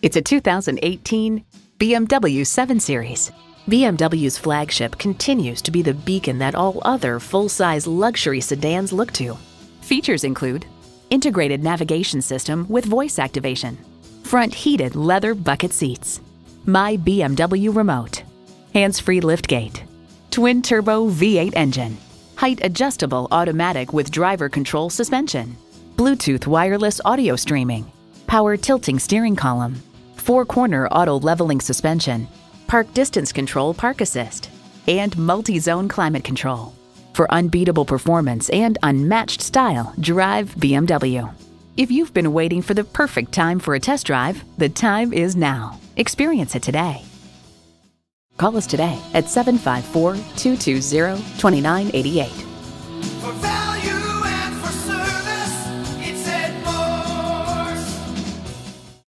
It's a 2018 BMW 7 Series. BMW's flagship continues to be the beacon that all other full-size luxury sedans look to. Features include integrated navigation system with voice activation, front heated leather bucket seats, my BMW remote, hands-free liftgate, twin turbo V8 engine, height adjustable automatic with driver control suspension, Bluetooth wireless audio streaming, power tilting steering column, four corner auto leveling suspension, park distance control park assist, and multi zone climate control. For unbeatable performance and unmatched style, drive BMW. If you've been waiting for the perfect time for a test drive, the time is now. Experience it today. Call us today at 754 220 2988.